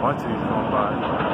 bunch of these going by.